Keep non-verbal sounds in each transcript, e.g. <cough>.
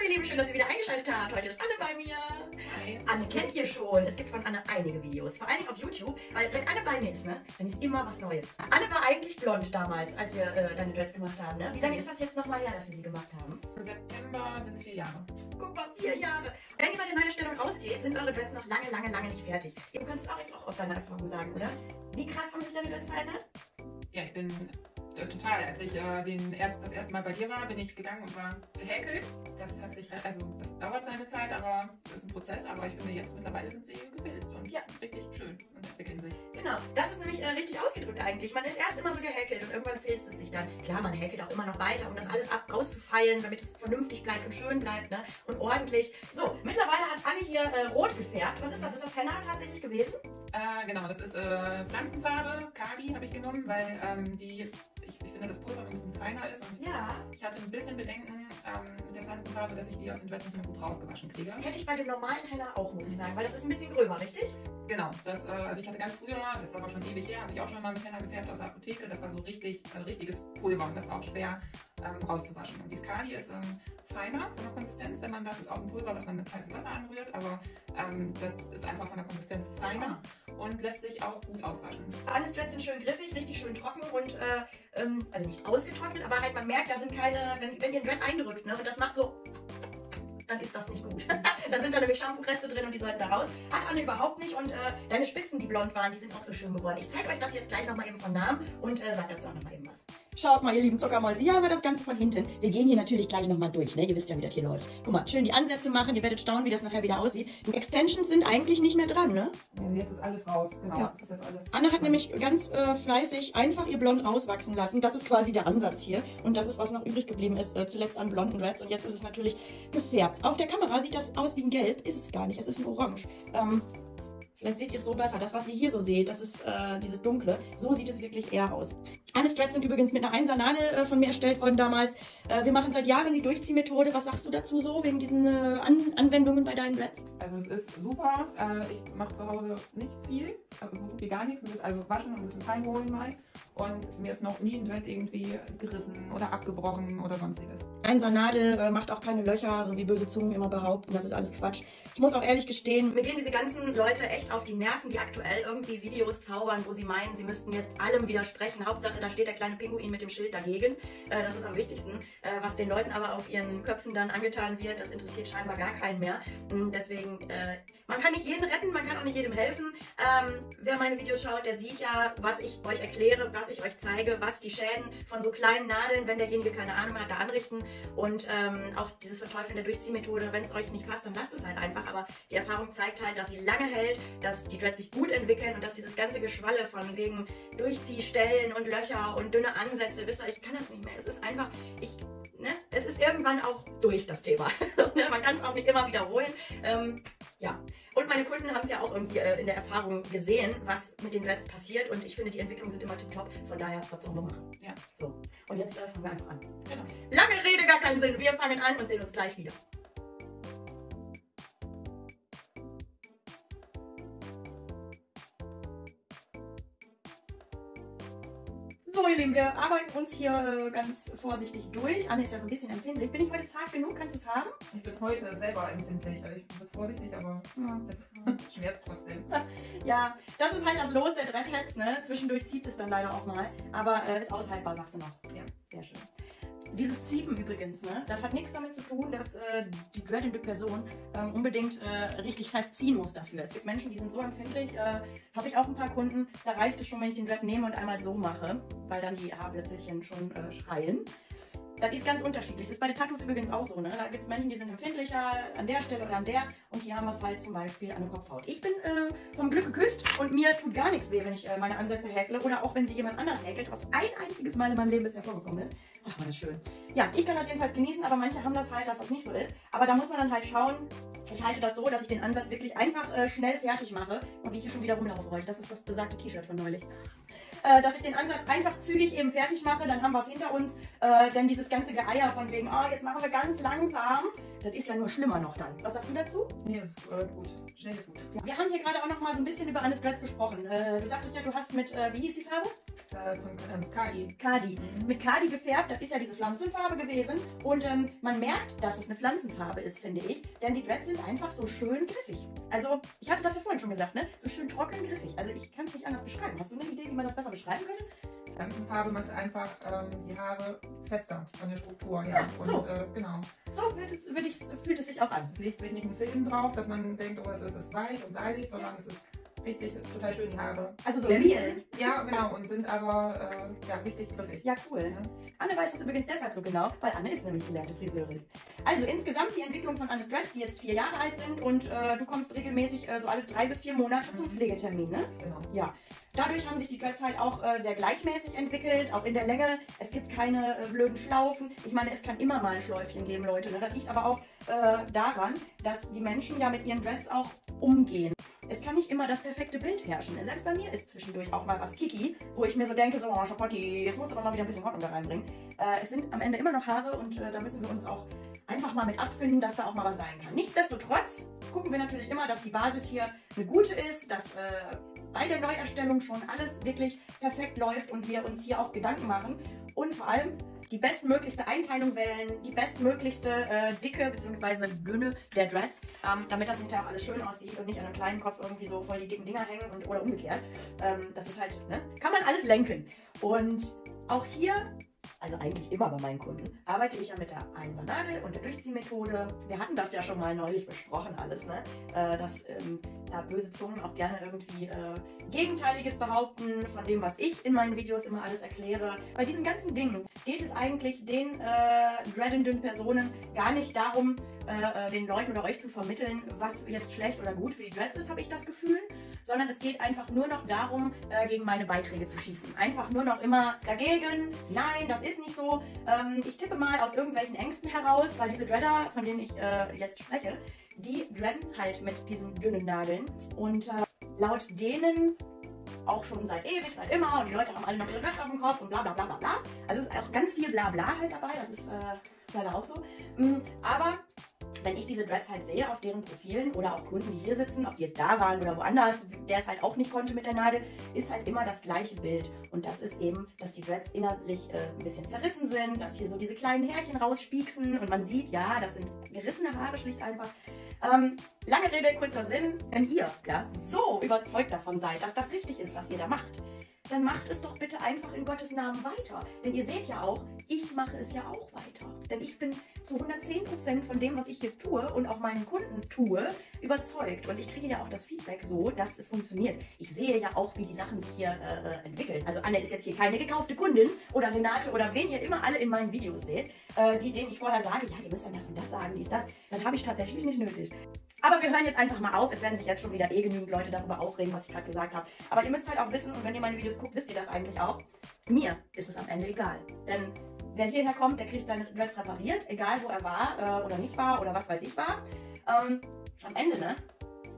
Hallo ihr Lieben, schön, dass ihr wieder eingeschaltet habt. Heute ist Anne bei mir. Hi. Anne kennt ihr schon. Es gibt von Anne einige Videos, vor allem auf YouTube, weil wenn Anne bei mir ist, ne, dann ist immer was Neues. Anne war eigentlich blond damals, als wir äh, deine Dreads gemacht haben. Ne? Wie lange ist das jetzt nochmal her, dass wir sie gemacht haben? Im September sind es vier Jahre. Guck mal, vier Jahre. Wenn ihr bei der Neuerstellung rausgeht, sind eure Dreads noch lange, lange, lange nicht fertig. Du kannst es auch auch aus deiner Erfahrung sagen, oder? Wie krass haben sich deine Dreads verändert? Ja, ich bin total. Als ich äh, den erst, das erste Mal bei dir war, bin ich gegangen und war gehäkelt. Das hat sich, also das dauert seine Zeit, aber das ist ein Prozess. Aber ich finde jetzt mittlerweile sind sie gefilzt und Ja. richtig schön und entwickeln sich. Genau, das ist nämlich äh, richtig ausgedrückt eigentlich. Man ist erst immer so gehäkelt und irgendwann filzt es sich dann. Klar, man häkelt auch immer noch weiter, um das alles ab auszufeilen, damit es vernünftig bleibt und schön bleibt ne? und ordentlich. So, mittlerweile hat Anne hier äh, rot gefärbt. Was ist das? Ist das Henna tatsächlich gewesen? Äh, genau, das ist äh, Pflanzenfarbe. Kali habe ich genommen, weil ähm, die, finde, das Pulver ein bisschen feiner ist. Und Ja. ich hatte ein bisschen Bedenken ähm, mit der Pflanzenfarbe, dass ich die aus den Dreads nicht mehr gut rausgewaschen kriege. Hätte ich bei dem normalen Henna auch, muss ich sagen, weil das ist ein bisschen gröber, richtig? Genau, das, äh, also ich hatte ganz früher, das ist aber schon ewig her, habe ich auch schon mal mit Henna gefärbt aus der Apotheke. Das war so richtig, äh, richtiges Pulver und das war auch schwer ähm, rauszuwaschen. Und die Skali ist ähm, feiner von der Konsistenz, wenn man das ist auch ein Pulver, was man mit heißem Wasser anrührt, aber ähm, das ist einfach von der Konsistenz feiner und lässt sich auch gut auswaschen. Annes Dreads sind schön griffig, richtig schön trocken und, äh, ähm, also nicht ausgetrocknet, aber halt man merkt, da sind keine, wenn, wenn ihr ein Dread eindrückt ne, und das macht so, dann ist das nicht gut. <laughs> dann sind da nämlich Shampoo-Reste drin und die sollten da raus. Hat Anne überhaupt nicht und äh, deine Spitzen, die blond waren, die sind auch so schön geworden. Ich zeige euch das jetzt gleich nochmal eben von Namen und äh, sag dazu auch nochmal eben was. Schaut mal, ihr lieben Zuckermäuse, hier haben wir das Ganze von hinten. Wir gehen hier natürlich gleich nochmal durch, ne? Ihr wisst ja, wie das hier läuft. Guck mal, schön die Ansätze machen, ihr werdet staunen, wie das nachher wieder aussieht. Die Extensions sind eigentlich nicht mehr dran, ne? Jetzt ist alles raus, genau. Ja. Das ist jetzt alles. Anne hat nämlich ganz äh, fleißig einfach ihr Blond rauswachsen lassen. Das ist quasi der Ansatz hier. Und das ist, was noch übrig geblieben ist, äh, zuletzt an blonden Dreads. Und jetzt ist es natürlich gefärbt. Auf der Kamera sieht das aus wie ein Gelb. Ist es gar nicht. Es ist ein Orange. Ähm, vielleicht seht ihr es so besser. Das, was ihr hier so seht, das ist äh, dieses Dunkle. So sieht es wirklich eher aus. Anne Dreads sind übrigens mit einer 1er Nadel äh, von mir erstellt worden damals. Äh, wir machen seit Jahren die Durchziehmethode. Was sagst du dazu so, wegen diesen äh, An Anwendungen bei deinen Dreads? Also es ist super. Äh, ich mache zu Hause nicht viel, also so gut wie gar nichts. Also waschen und ein bisschen feinholen mal. Und mir ist noch nie ein Dread irgendwie gerissen oder abgebrochen oder sonstiges. Einser Nadel äh, macht auch keine Löcher, so wie böse Zungen immer behaupten. Das ist alles Quatsch. Ich muss auch ehrlich gestehen, mir gehen diese ganzen Leute echt auf die Nerven, die aktuell irgendwie Videos zaubern, wo sie meinen, sie müssten jetzt allem widersprechen. Hauptsache, da steht der kleine Pinguin mit dem Schild dagegen. Äh, das ist am wichtigsten. Äh, was den Leuten aber auf ihren Köpfen dann angetan wird, das interessiert scheinbar gar keinen mehr. Mm, Deswegen, äh, man kann nicht jeden retten, man kann auch nicht jedem helfen. Ähm, wer meine Videos schaut, der sieht ja, was ich euch erkläre, was ich euch zeige, was die Schäden von so kleinen Nadeln, wenn derjenige keine Ahnung hat, da anrichten. Und ähm, auch dieses Verteufeln der Durchziehmethode, wenn es euch nicht passt, dann lasst es halt einfach. Aber die Erfahrung zeigt halt, dass sie lange hält, dass die Dreads sich gut entwickeln und dass dieses ganze Geschwalle von wegen Durchziehstellen und Löcher und dünne Ansätze, wisst ihr, ich kann das nicht mehr. Es ist einfach, ich, ne, es ist irgendwann auch durch das Thema. <laughs> ne? Man kann es auch nicht immer wiederholen. Ähm, ja, und meine Kunden haben es ja auch irgendwie äh, in der Erfahrung gesehen, was mit den Dreads passiert. Und ich finde, die Entwicklungen sind immer tipptopp. Von daher, was sollen wir machen? Ja. So, und jetzt äh, fangen wir einfach an. Genau. Lange Rede, gar keinen Sinn. Wir fangen an und sehen uns gleich wieder. Lieben, wir arbeiten uns hier äh, ganz vorsichtig durch. Anne ist ja so ein bisschen empfindlich. Bin ich heute zart genug? Kannst du es haben? Ich bin heute selber empfindlich. Also ich bin vorsichtig, aber Ja. es schmerzt trotzdem. <laughs> Ja, das ist halt das Los der Dreadheads, ne? Zwischendurch zieht es dann leider auch mal. Aber äh, ist aushaltbar, sagst du noch. Ja. Sehr schön. Dieses Ziepen übrigens, ne? Das hat nichts damit zu tun, dass äh, die dreadende Person ähm, unbedingt äh, richtig fest ziehen muss dafür. Es gibt Menschen, die sind so empfindlich. Äh, Habe ich auch ein paar Kunden, da reicht es schon, wenn ich den Dread nehme und einmal so mache, weil dann die Haarwürzelchen schon äh, schreien. Das ist ganz unterschiedlich. Ist bei den Tattoos übrigens auch so. Ne? Da gibt es Menschen, die sind empfindlicher an der Stelle oder an der und die haben was halt zum Beispiel an der Kopfhaut. Ich bin äh, vom Glück geküsst und mir tut gar nichts weh, wenn ich äh, meine Ansätze häkle oder auch wenn sie jemand anders häkelt, was ein einziges Mal in meinem Leben bisher vorgekommen ist. Ach, war das schön. Ja, ich kann das jedenfalls genießen, aber manche haben das halt, dass das nicht so ist. Aber da muss man dann halt schauen. Ich halte das so, dass ich den Ansatz wirklich einfach äh, schnell fertig mache und wie ich hier schon wieder rumlaufe heute. Das ist das besagte T-Shirt von neulich. Äh, dass ich den Ansatz einfach zügig eben fertig mache, dann haben wir es hinter uns. Äh, denn dieses ganze Geier von wegen, oh, jetzt machen wir ganz langsam, das ist ja nur schlimmer noch dann. Was sagst du dazu? Nee, ist äh, gut. Schnell ist gut. Ja. Wir haben hier gerade auch noch mal so ein bisschen über Anne Stretz gesprochen. Äh, du sagtest ja, du hast mit, äh, wie hieß die Farbe? Äh, von ähm, Kadi. Kadi. Mit Kadi gefärbt, das ist ja diese Pflanzenfarbe gewesen. Und ähm, man merkt, dass es eine Pflanzenfarbe ist, finde ich. Denn die Dreads sind einfach so schön griffig. Also, ich hatte das ja vorhin schon gesagt, ne? So schön trocken griffig. Also, ich kann es nicht anders beschreiben. Hast du eine Idee, wie man das besser beschreiben könnte? Pflanzenfarbe macht einfach ähm, die Haare fester von der Struktur, ja. Ja, so. Und äh, genau. So fühlt es, fühlt, es, fühlt es sich auch an. Es legt sich nicht ein Film drauf, dass man denkt, oh, es ist, es ist weich und seidig, sondern es ist richtig, ist total schön, die Haare. Also so real. Ja, genau, und sind aber äh, ja, richtig griffig. Ja, cool. Ja. Anne weiß das übrigens deshalb so genau, weil Anne ist nämlich gelernte Friseurin. Also insgesamt die Entwicklung von Anne Dreads, die jetzt vier Jahre alt sind und äh, du kommst regelmäßig äh, so alle drei bis vier Monate zum Mhm. Pflegetermin, ne? Genau. Ja. Dadurch haben sich die Dreads halt auch äh, sehr gleichmäßig entwickelt, auch in der Länge. Es gibt keine äh, blöden Schlaufen. Ich meine, es kann immer mal ein Schläufchen geben, Leute. Ne? Das liegt aber auch äh, daran, dass die Menschen ja mit ihren Dreads auch umgehen. Es kann nicht immer das perfekte Bild herrschen. Selbst bei mir ist zwischendurch auch mal was Kiki, wo ich mir so denke, so, oh, Chapotti, jetzt musst du aber mal wieder ein bisschen Ordnung da reinbringen. Äh, es sind am Ende immer noch Haare und äh, da müssen wir uns auch einfach mal mit abfinden, dass da auch mal was sein kann. Nichtsdestotrotz gucken wir natürlich immer, dass die Basis hier eine gute ist, dass äh, bei der Neuerstellung schon alles wirklich perfekt läuft und wir uns hier auch Gedanken machen und vor allem die bestmöglichste Einteilung wählen, die bestmöglichste äh, Dicke bzw. Dünne der Dreads, ähm, damit das hinterher auch alles schön aussieht und nicht an einem kleinen Kopf irgendwie so voll die dicken Dinger hängen und, oder umgekehrt. Ähm, das ist halt, ne? Kann man alles lenken. Und auch hier also eigentlich immer bei meinen Kunden, arbeite ich ja mit der Einsernadel und der Durchziehmethode. Wir hatten das ja schon mal neulich besprochen alles, ne? Äh, dass ähm, da böse Zungen auch gerne irgendwie äh, Gegenteiliges behaupten von dem, was ich in meinen Videos immer alles erkläre. Bei diesen ganzen Dingen geht es eigentlich den äh, dreadenden Personen gar nicht darum, äh, äh, den Leuten oder euch zu vermitteln, was jetzt schlecht oder gut für die Dreads ist, habe ich das Gefühl sondern es geht einfach nur noch darum, äh, gegen meine Beiträge zu schießen. Einfach nur noch immer dagegen, nein, das ist nicht so. Ähm, ich tippe mal aus irgendwelchen Ängsten heraus, weil diese Dreader, von denen ich äh, jetzt spreche, die dreaden halt mit diesen dünnen Nageln und äh, laut denen auch schon seit ewig, seit immer und die Leute haben alle noch ihre Dreads auf dem Kopf und bla bla bla bla bla. Also es ist auch ganz viel bla bla halt dabei, das ist äh, leider auch so. Mm, aber wenn ich diese Dreads halt sehe auf deren Profilen oder auch Kunden, die hier sitzen, ob die jetzt da waren oder woanders, der es halt auch nicht konnte mit der Nadel, ist halt immer das gleiche Bild. Und das ist eben, dass die Dreads innerlich äh, ein bisschen zerrissen sind, dass hier so diese kleinen Härchen rauspieksen und man sieht, ja, das sind gerissene Haare schlicht einfach. Ähm, lange Rede, kurzer Sinn, wenn ihr ja, so überzeugt davon seid, dass das richtig ist, was ihr da macht, dann macht es doch bitte einfach in Gottes Namen weiter. Denn ihr seht ja auch, ich mache es ja auch weiter. Denn ich bin zu 110% von dem, was ich hier tue und auch meinen Kunden tue, überzeugt. Und ich kriege ja auch das Feedback so, dass es funktioniert. Ich sehe ja auch, wie die Sachen sich hier äh, entwickeln. Also Anne ist jetzt hier keine gekaufte Kundin oder Renate oder wen ihr immer alle in meinen Videos seht, äh, die, denen ich vorher sage, ja, ihr müsst dann das und das sagen, dies, das. Das habe ich tatsächlich nicht nötig. Aber wir hören jetzt einfach mal auf. Es werden sich jetzt schon wieder eh genügend Leute darüber aufregen, was ich gerade gesagt habe. Aber ihr müsst halt auch wissen, und wenn ihr meine Videos guckt, wisst ihr das eigentlich auch. Mir ist es am Ende egal. Denn wer hierher kommt, der kriegt seine Dreads repariert, egal wo er war äh, oder nicht war oder was weiß ich war. Ähm, am Ende, ne?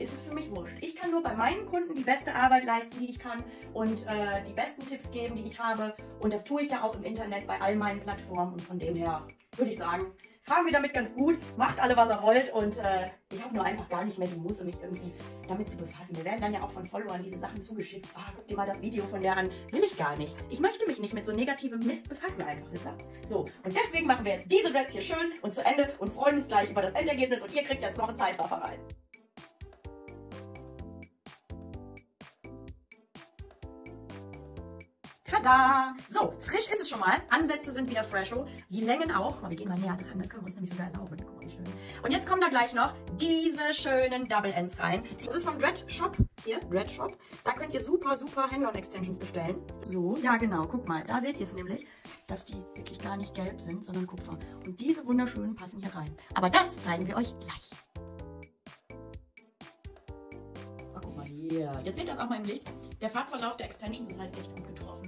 Ist es für mich wurscht. Ich kann nur bei meinen Kunden die beste Arbeit leisten, die ich kann und äh, die besten Tipps geben, die ich habe. Und das tue ich ja auch im Internet bei all meinen Plattformen. Und von dem her würde ich sagen, fahren wir damit ganz gut, macht alle, was er wollt und äh, ich habe nur einfach gar nicht mehr die Muße, mich irgendwie damit zu befassen. Wir werden dann ja auch von Followern diese Sachen zugeschickt. Ah, guck dir mal das Video von der an. Will ich gar nicht. Ich möchte mich nicht mit so negativem Mist befassen einfach, wisst ihr? So, und deswegen machen wir jetzt diese Dreads hier schön und zu Ende und freuen uns gleich über das Endergebnis und ihr kriegt jetzt noch einen Zeitraffer rein. Tada! So, frisch ist es schon mal. Ansätze sind wieder fresho. Die Längen auch. Wir gehen mal näher dran, dann können wir uns nämlich sogar erlauben. Guck mal, schön. Und jetzt kommen da gleich noch diese schönen Double Ends rein. Das ist vom Dread Shop. Hier, Dread Shop. Da könnt ihr super, super Hand-on-Extensions bestellen. So, ja genau, guck mal. Da seht ihr es nämlich, dass die wirklich gar nicht gelb sind, sondern Kupfer. Und diese wunderschönen passen hier rein. Aber das zeigen wir euch gleich. Oh, guck mal hier. Jetzt seht ihr das auch mal im Licht. Der Farbverlauf der Extensions ist halt echt gut getroffen.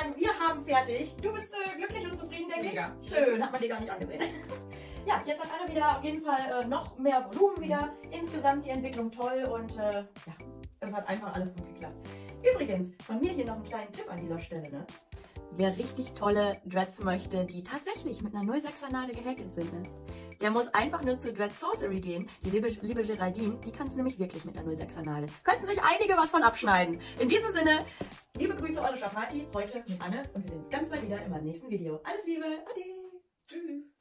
Sagen, wir haben fertig. Du bist äh, glücklich und zufrieden, denke Mega. ich. Schön, hat man dir gar nicht angesehen. <laughs> ja, jetzt hat Anna wieder auf jeden Fall äh, noch mehr Volumen wieder. Insgesamt die Entwicklung toll und äh, ja, es hat einfach alles gut geklappt. Übrigens, von mir hier noch einen kleinen Tipp an dieser Stelle. Ne? Wer richtig tolle Dreads möchte, die tatsächlich mit einer 06er Nadel gehäkelt sind, ne? der muss einfach nur zu Dread Sorcery gehen. Die liebe, liebe Geraldine, die kann es nämlich wirklich mit einer 06er Nadel. Könnten sich einige was von abschneiden. In diesem Sinne, liebe Grüße, eure Schafati, heute mit Anne und wir sehen uns ganz bald wieder in meinem nächsten Video. Alles Liebe, ade. Tschüss.